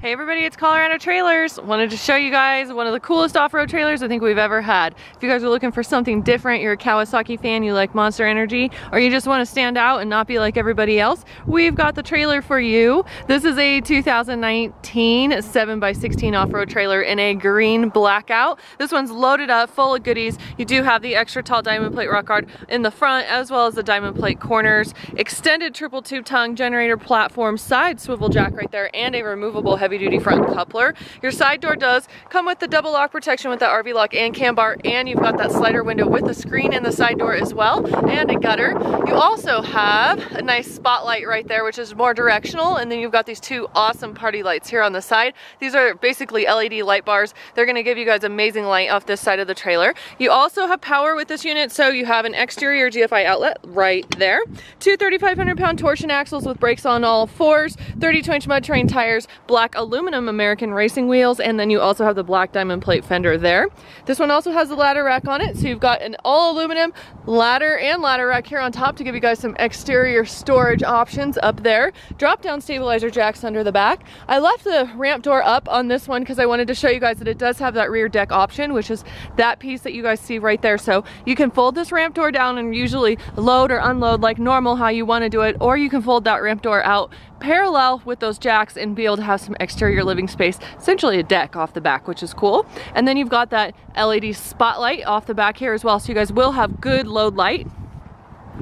Hey everybody, it's Colorado Trailers. Wanted to show you guys one of the coolest off-road trailers I think we've ever had. If you guys are looking for something different, you're a Kawasaki fan, you like Monster Energy, or you just want to stand out and not be like everybody else, we've got the trailer for you. This is a 2019 7x16 off-road trailer in a green blackout. This one's loaded up, full of goodies. You do have the extra tall diamond plate rock guard in the front, as well as the diamond plate corners, extended triple tube tongue generator platform, side swivel jack right there, and a removable heavy heavy duty front coupler. Your side door does come with the double lock protection with the RV lock and cam bar and you've got that slider window with the screen in the side door as well and a gutter. You also have a nice spotlight right there which is more directional and then you've got these two awesome party lights here on the side. These are basically LED light bars. They're going to give you guys amazing light off this side of the trailer. You also have power with this unit so you have an exterior GFI outlet right there. Two 3,500 pound torsion axles with brakes on all fours, 32 inch mud terrain tires, black aluminum American racing wheels, and then you also have the black diamond plate fender there. This one also has a ladder rack on it, so you've got an all aluminum ladder and ladder rack here on top to give you guys some exterior storage options up there. Drop down stabilizer jacks under the back. I left the ramp door up on this one because I wanted to show you guys that it does have that rear deck option, which is that piece that you guys see right there. So you can fold this ramp door down and usually load or unload like normal how you want to do it, or you can fold that ramp door out parallel with those jacks and be able to have some exterior living space, essentially a deck off the back, which is cool. And then you've got that LED spotlight off the back here as well, so you guys will have good load light.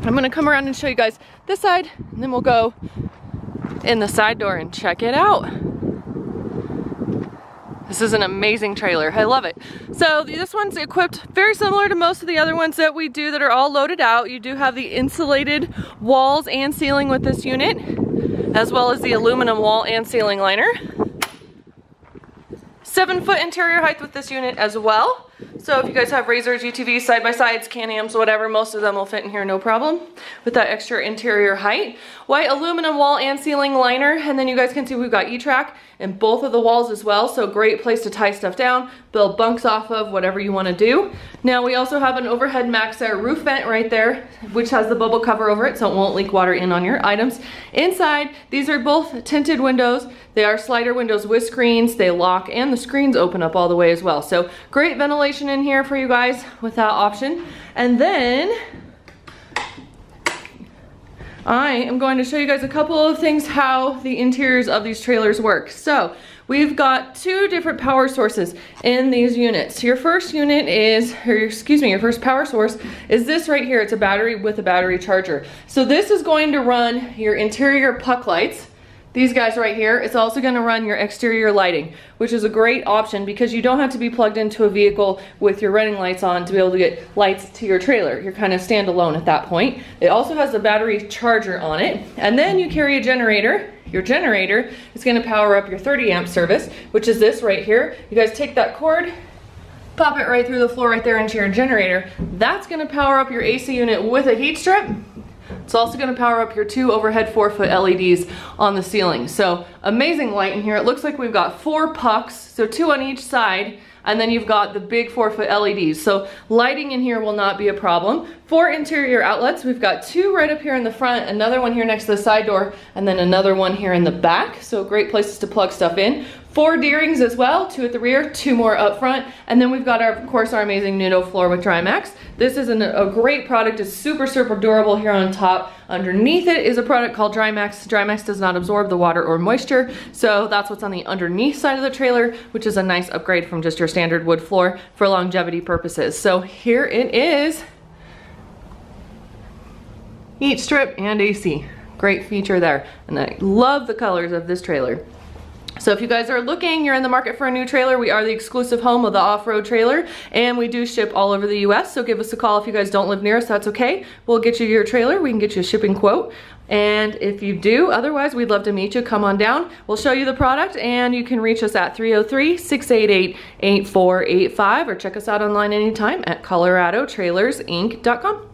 I'm gonna come around and show you guys this side, and then we'll go in the side door and check it out. This is an amazing trailer. I love it. So this one's equipped very similar to most of the other ones that we do that are all loaded out. You do have the insulated walls and ceiling with this unit as well as the aluminum wall and ceiling liner. Seven foot interior height with this unit as well. So if you guys have RZRs, UTVs, side-by-sides, Can-Ams, whatever, most of them will fit in here no problem with that extra interior height. White aluminum wall and ceiling liner, and then you guys can see we've got E-Track in both of the walls as well, so great place to tie stuff down, build bunks off of, whatever you wanna do. Now we also have an overhead Maxxair roof vent right there, which has the bubble cover over it so it won't leak water in on your items. Inside, these are both tinted windows. They are slider windows with screens, they lock, and the screens open up all the way as well. So great ventilation in here for you guys with that option. And then I am going to show you guys a couple of things how the interiors of these trailers work. So we've got two different power sources in these units. Your first unit is, or excuse me, your first power source is this right here. It's a battery with a battery charger. So this is going to run your interior puck lights these guys right here, it's also gonna run your exterior lighting, which is a great option because you don't have to be plugged into a vehicle with your running lights on to be able to get lights to your trailer. You're kind of standalone at that point. It also has a battery charger on it. And then you carry a generator. Your generator is gonna power up your 30 amp service, which is this right here. You guys take that cord, pop it right through the floor right there into your generator. That's gonna power up your AC unit with a heat strip it's also gonna power up your two overhead four foot LEDs on the ceiling. So amazing light in here. It looks like we've got four pucks, so two on each side, and then you've got the big four foot LEDs. So lighting in here will not be a problem. Four interior outlets. We've got two right up here in the front, another one here next to the side door, and then another one here in the back. So great places to plug stuff in. Four D-rings as well, two at the rear, two more up front. And then we've got, our, of course, our amazing Nudo floor with Drymax. This is an, a great product. It's super, super durable here on top. Underneath it is a product called Drymax. Drymax does not absorb the water or moisture. So that's what's on the underneath side of the trailer, which is a nice upgrade from just your standard wood floor for longevity purposes. So here it is. Heat strip and AC. Great feature there. And I love the colors of this trailer. So if you guys are looking, you're in the market for a new trailer, we are the exclusive home of the off-road trailer and we do ship all over the US. So give us a call if you guys don't live near us, that's okay. We'll get you your trailer, we can get you a shipping quote. And if you do, otherwise, we'd love to meet you. Come on down. We'll show you the product and you can reach us at 303-688-8485 or check us out online anytime at coloradotrailersinc.com.